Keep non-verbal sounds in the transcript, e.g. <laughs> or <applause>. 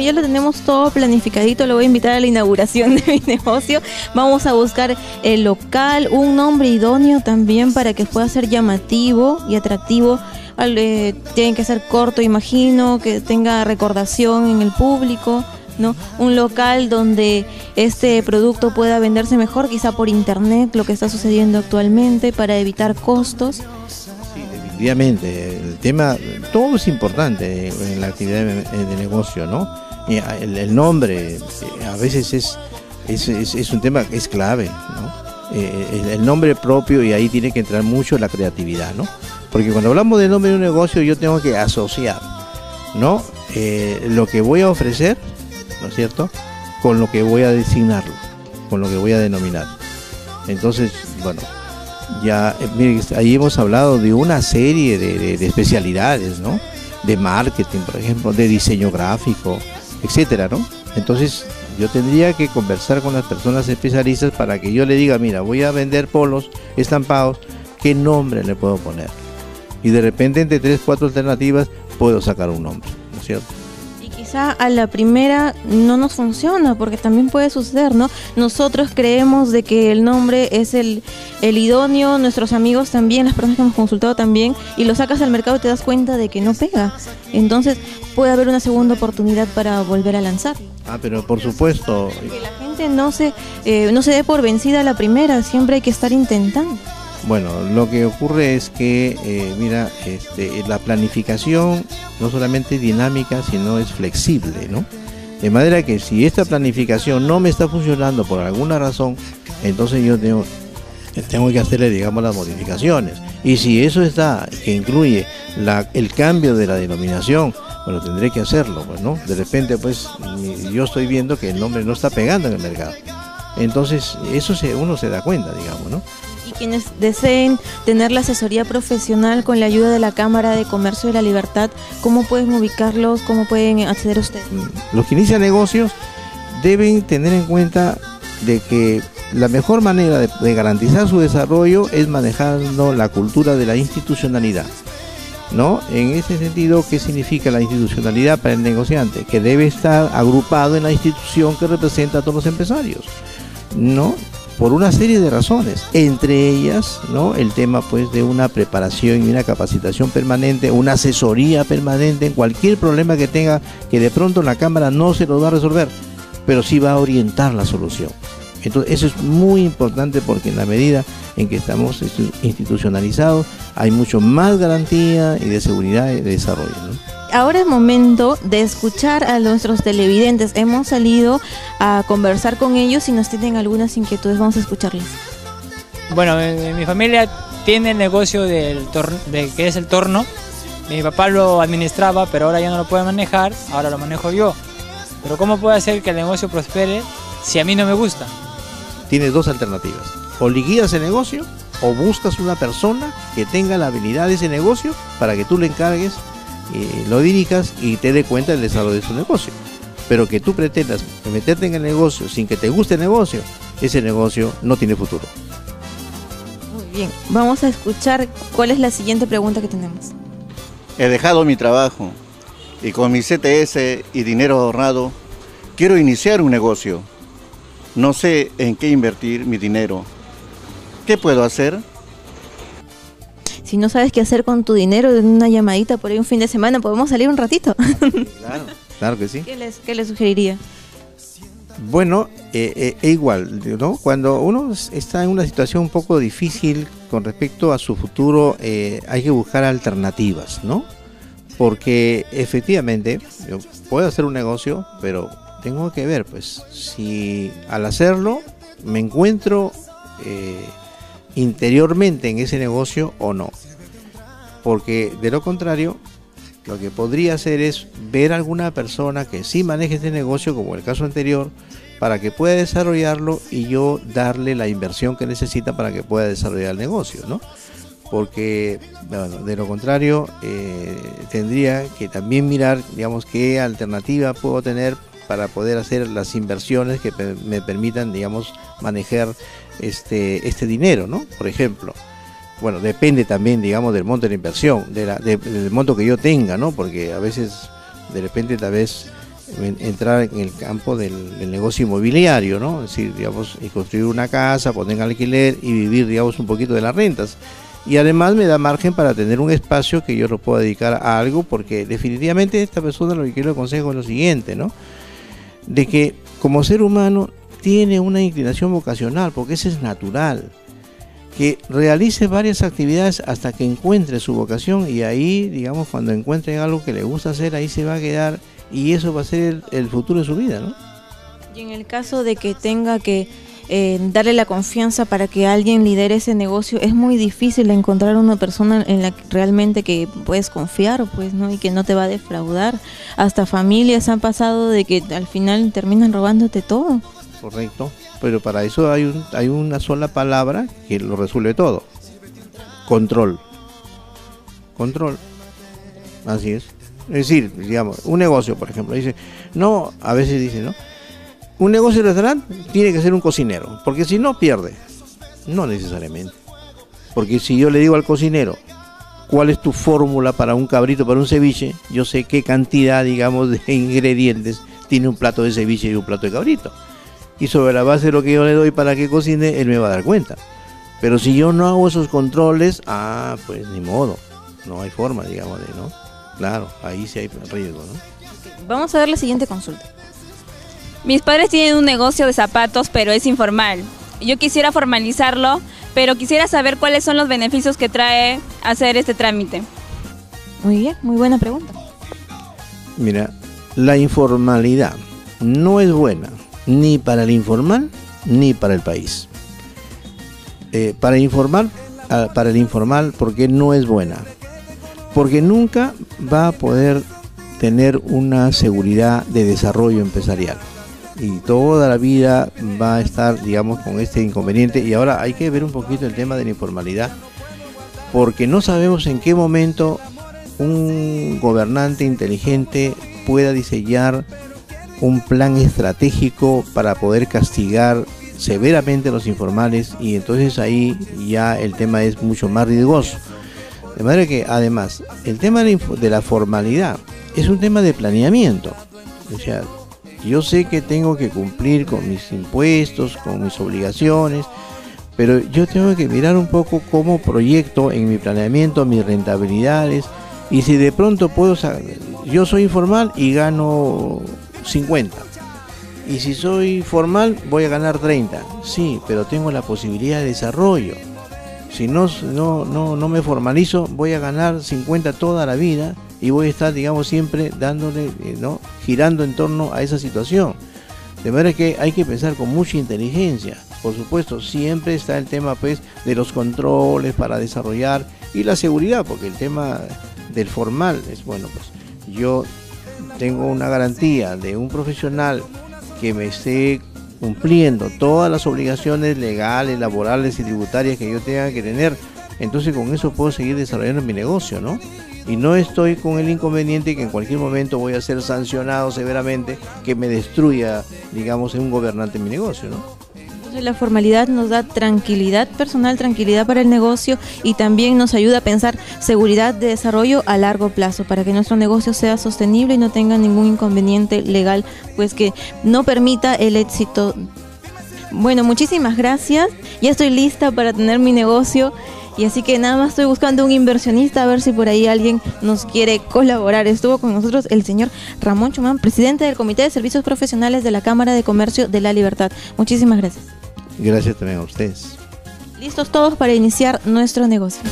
ya lo tenemos todo planificadito, lo voy a invitar a la inauguración de mi <laughs> negocio. Vamos a buscar el local, un nombre idóneo también para que pueda ser llamativo y atractivo. Eh, tiene que ser corto, imagino, que tenga recordación en el público. ¿no? Un local donde este producto pueda venderse mejor, quizá por internet, lo que está sucediendo actualmente, para evitar costos. Definitivamente. El tema, todo es importante en la actividad de, negocio, ¿no? El, nombre eh, a veces es, es, un tema que es clave, ¿no? Eh, el, nombre propio y ahí tiene que entrar mucho la creatividad, ¿no? Porque cuando hablamos del nombre de un negocio yo tengo que asociar, ¿no? Eh, lo que voy a ofrecer ¿no es cierto? Con lo que voy a designarlo, con lo que voy a denominar. Entonces, bueno, ya, eh, ahí hemos hablado de una serie de, especialidades, ¿no? De marketing, por ejemplo, de diseño gráfico, etcétera, ¿no? Entonces, yo tendría que conversar con las personas especialistas para que yo le diga, mira, voy a vender polos estampados, ¿qué nombre le puedo poner? Y de repente entre tres, cuatro alternativas puedo sacar un nombre, ¿no es cierto? A la primera no nos funciona, porque también puede suceder, ¿no? Nosotros creemos de que el nombre es el, el idóneo, nuestros amigos también, las personas que hemos consultado también, y lo sacas al mercado y te das cuenta de que no pega. Entonces puede haber una segunda oportunidad para volver a lanzar. Ah, pero por supuesto. Que la gente no se, eh, no se dé por vencida a la primera, siempre hay que estar intentando. Bueno, lo que ocurre es que, eh, mira, este, la planificación no solamente es dinámica, sino es flexible, ¿no? De manera que si esta planificación no me está funcionando por alguna razón, entonces yo tengo, tengo que hacerle, digamos, las modificaciones. Y si eso está, que incluye el cambio de la denominación, bueno, tendré que hacerlo, pues, ¿no? De repente, pues, yo estoy viendo que el nombre no está pegando en el mercado. Entonces, eso se, uno se da cuenta, digamos, ¿no? Quienes deseen tener la asesoría profesional con la ayuda de la Cámara de Comercio de la Libertad, ¿cómo pueden ubicarlos? ¿Cómo pueden acceder a ustedes? Los que inician negocios deben tener en cuenta de que la mejor manera de, garantizar su desarrollo es manejando la cultura de la institucionalidad. ¿No? En ese sentido, ¿qué significa la institucionalidad para el negociante? Que debe estar agrupado en la institución que representa a todos los empresarios. ¿No? Por una serie de razones, entre ellas, ¿no? El tema pues de una preparación y una capacitación permanente, una asesoría permanente en cualquier problema que tenga que de pronto la cámara no se lo va a resolver, pero sí va a orientar la solución. Entonces, eso es muy importante porque en la medida en que estamos institucionalizados, hay mucho más garantía y de seguridad y de desarrollo. Ahora es momento de escuchar a nuestros televidentes. Hemos salido a conversar con ellos y nos tienen algunas inquietudes. Vamos a escucharles. Bueno, mi, familia tiene el negocio del de que es el torno. Mi papá lo administraba, pero ahora ya no lo puede manejar. Ahora lo manejo yo. Pero ¿cómo puede hacer que el negocio prospere si a mí no me gusta? Tienes dos alternativas. O liquidas el negocio o buscas una persona que tenga la habilidad de ese negocio para que tú le encargues eh, lo dirijas y te dé cuenta del desarrollo de su negocio. Pero que tú pretendas meterte en el negocio sin que te guste el negocio, ese negocio no tiene futuro. Muy bien, vamos a escuchar cuál es la siguiente pregunta que tenemos. He dejado mi trabajo y con mi CTS y dinero ahorrado quiero iniciar un negocio. No sé en qué invertir mi dinero. ¿Qué puedo hacer? Si no sabes qué hacer con tu dinero una llamadita por ahí un fin de semana, podemos salir un ratito. <laughs> Claro, claro que sí. ¿Qué les, qué sugeriría? Bueno, eh, eh, e igual, ¿no? Cuando uno está en una situación un poco difícil con respecto a su futuro, eh, hay que buscar alternativas, ¿no? Porque efectivamente, yo puedo hacer un negocio, pero tengo que ver, pues, si al hacerlo me encuentro interiormente en ese negocio o no. Porque de lo contrario, lo que podría hacer es ver a alguna persona que sí maneje este negocio, como el caso anterior, para que pueda desarrollarlo y yo darle la inversión que necesita para que pueda desarrollar el negocio, ¿no? Porque, de lo contrario, eh, tendría que también mirar, digamos, qué alternativa puedo tener para poder hacer las inversiones que me permitan, digamos, manejar este, este dinero, ¿no? Por ejemplo. Bueno, depende también, digamos, del monto de la inversión, de del monto que yo tenga, ¿no? Porque a veces, de repente, tal vez entrar en el campo del, negocio inmobiliario, ¿no? Es decir, digamos, construir una casa, poner alquiler y vivir, digamos, un poquito de las rentas. Y además me da margen para tener un espacio que yo lo pueda dedicar a algo, porque definitivamente esta persona lo que quiero aconsejo es lo siguiente, ¿no? De que como ser humano tiene una inclinación vocacional, porque eso es natural que realice varias actividades hasta que encuentre su vocación y ahí, digamos, cuando encuentre algo que le gusta hacer, ahí se va a quedar y eso va a ser el, futuro de su vida, ¿no? Y en el caso de que tenga que eh, darle la confianza para que alguien lidere ese negocio, es muy difícil encontrar una persona en la que realmente que puedes confiar, pues, ¿no? Y que no te va a defraudar. Hasta familias han pasado de que al final terminan robándote todo. Correcto pero para eso hay, un, hay una sola palabra que lo resuelve todo. Control. Control. Así es. Es decir, digamos, un negocio, por ejemplo, dice, no, a veces dice, ¿no? Un negocio de restaurante tiene que ser un cocinero, porque si no pierde. No necesariamente. Porque si yo le digo al cocinero, ¿cuál es tu fórmula para un cabrito, para un ceviche? Yo sé qué cantidad, digamos, de <laughs> ingredientes tiene un plato de ceviche y un plato de cabrito y sobre la base de lo que yo le doy para que cocine, él me va a dar cuenta. Pero si yo no hago esos controles, ah, pues ni modo, no hay forma, digamos, de, ¿no? Claro, ahí sí hay riesgo, ¿no? Vamos a ver la siguiente consulta. Mis padres tienen un negocio de zapatos, pero es informal. Yo quisiera formalizarlo, pero quisiera saber cuáles son los beneficios que trae hacer este trámite. Muy bien, muy buena pregunta. Mira, la informalidad no es buena ni para el informal ni para el país. Eh, para informar, ah, para el informal, porque no es buena, porque nunca va a poder tener una seguridad de desarrollo empresarial y toda la vida va a estar, digamos, con este inconveniente. Y ahora hay que ver un poquito el tema de la informalidad, porque no sabemos en qué momento un gobernante inteligente pueda diseñar un plan estratégico para poder castigar severamente a los informales y entonces ahí ya el tema es mucho más riesgoso. De manera que además el tema de la formalidad es un tema de planeamiento. O sea, yo sé que tengo que cumplir con mis impuestos, con mis obligaciones, pero yo tengo que mirar un poco cómo proyecto en mi planeamiento mis rentabilidades y si de pronto puedo, yo soy informal y gano 50. Y si soy formal, voy a ganar 30. Sí, pero tengo la posibilidad de desarrollo. Si no, no, no, no me formalizo, voy a ganar 50 toda la vida y voy a estar, digamos, siempre dándole, eh, ¿no? girando en torno a esa situación. De manera que hay que pensar con mucha inteligencia. Por supuesto, siempre está el tema pues de los controles para desarrollar y la seguridad, porque el tema del formal es bueno, pues yo tengo una garantía de un profesional que me esté cumpliendo todas las obligaciones legales, laborales y tributarias que yo tenga que tener, entonces con eso puedo seguir desarrollando mi negocio, ¿no? Y no estoy con el inconveniente que en cualquier momento voy a ser sancionado severamente que me destruya, digamos, en un gobernante mi negocio, ¿no? La formalidad nos da tranquilidad personal, tranquilidad para el negocio y también nos ayuda a pensar seguridad de desarrollo a largo plazo para que nuestro negocio sea sostenible y no tenga ningún inconveniente legal, pues que no permita el éxito. Bueno, muchísimas gracias. Ya estoy lista para tener mi negocio. Y así que nada más estoy buscando un inversionista a ver si por ahí alguien nos quiere colaborar. Estuvo con nosotros el señor Ramón Chumán, presidente del Comité de Servicios Profesionales de la Cámara de Comercio de la Libertad. Muchísimas gracias. Gracias también a ustedes. Listos todos para iniciar nuestro negocio.